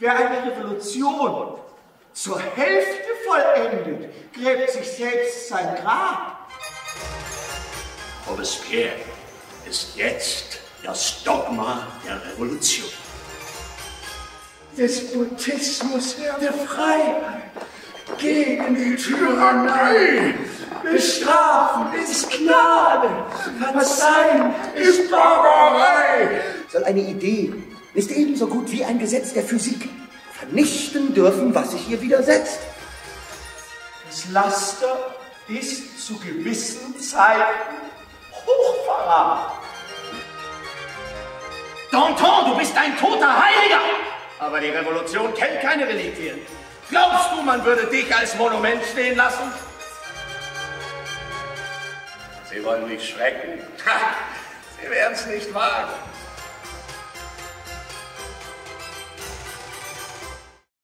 Wer eine Revolution zur Hälfte vollendet, gräbt sich selbst sein Grab. Robespierre ist jetzt das Dogma der Revolution. Despotismus der Freiheit gegen die Tyrannei. Bestrafen ist Gnade, Verzeihen ist Barbarei. Soll eine Idee nicht ebenso gut wie ein Gesetz der Physik vernichten dürfen, was sich ihr widersetzt? Das Laster ist zu gewissen Zeiten Hochverrat. Danton, du bist ein toter Heiliger! Aber die Revolution kennt keine Reliquien. Glaubst du, man würde dich als Monument stehen lassen? Sie wollen mich schrecken. Ha, Sie werden es nicht wagen.